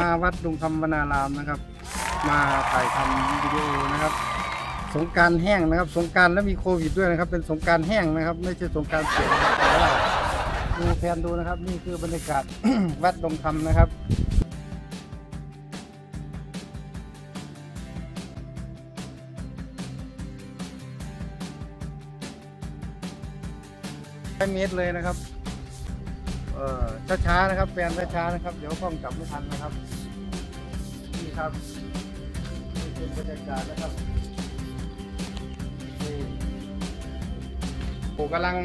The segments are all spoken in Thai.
มาวัดดุงคำวนารามนะครับ มาถ่ายทำวิดีโอนะครับ สงการแห้งนะครับ สงการแล้วมีโควิดด้วยนะครับ เป็นสงการแห้งนะครับ ไม่ใช่สงการเปียกนะครับแต่ว่าดูแผนดูนะครับ นี่คือบรรยากาศวัดดงคำนะครับร้อยเมตรเลยนะครับ เออช้าๆนะครับแฟนช้าๆนะครับ เดี๋ยวกล้องจับไม่ทันนะครับ นี่ครับนี่เป็นบรรยากาศนะครับผมกำลัง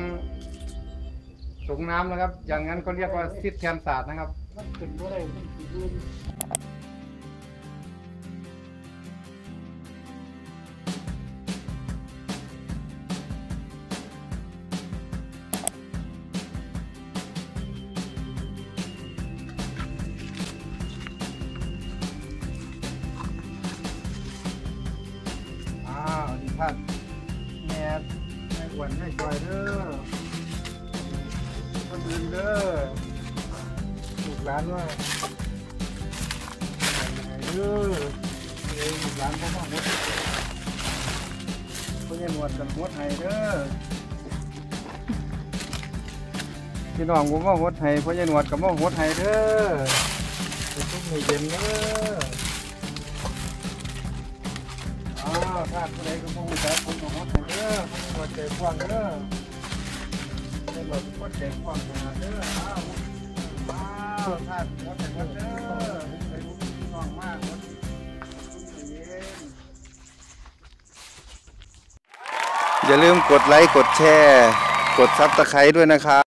สูงน้ำนะครับ อย่างนั้นก็เรียกว่าทิศแทนศาสตร์นะครับขึ้นบ่ได้ขึ้นยืาวดีท่านแม่แม่อ้วนแม่จอยเด้อคนอื่นเด้อลูกหลานว่าไงเด้อเอ้ยลูกหลานพ่อมาหมดเพื่อนหนวดกันหมดให้เด้อพี่น้องผมว่าหดให้พ่อใหญ่หนวดกับว่าหดให้เด้อไปทุกมื้อเย็นเด้อ อคนหัวใจกว้างเด้อไม่หลดคนใจกว้างขนาดเด้ออ้าวอ้าวถ้าหัวใจกว้างเด้อไปรู้พี่น้องมากคนเย็นอย่าลืมกดไลค์ กดแชร์ กดซับสไครต์ด้วยนะครับ